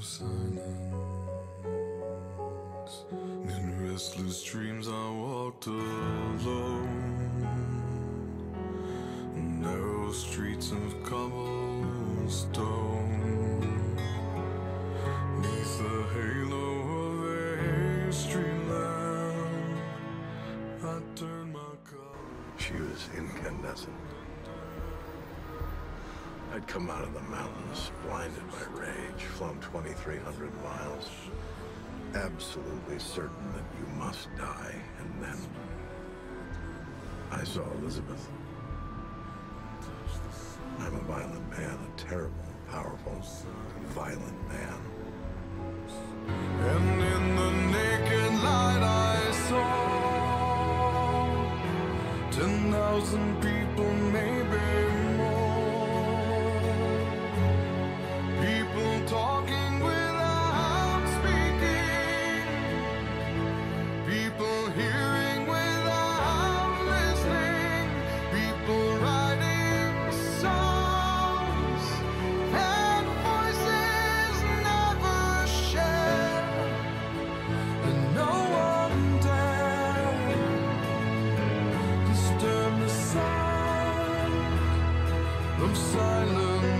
of silence. In restless dreams, I walked alone, narrow streets of cobblestone. Neath the halo of a street lamp, I turned my car. She was incandescent. I'd come out of the mountains, blinded by rage, flown 2,300 miles, absolutely certain that you must die, and then I saw Elizabeth. I'm a violent man, a terrible, powerful, violent man. And in the naked light I saw ten thousand people, maybe of silence.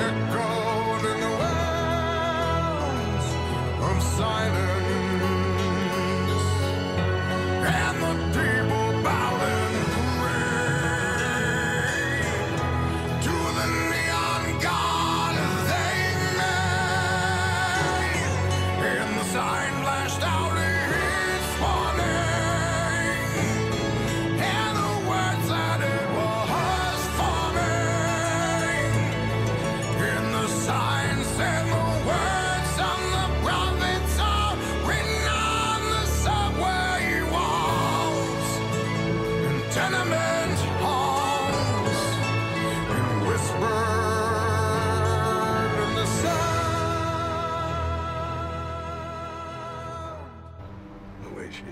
Echoed in the wells of silence. Tenement halls and in the The way she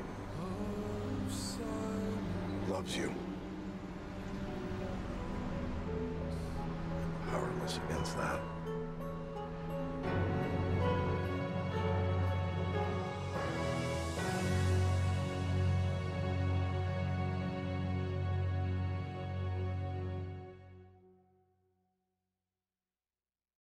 loves you. Powerless against that.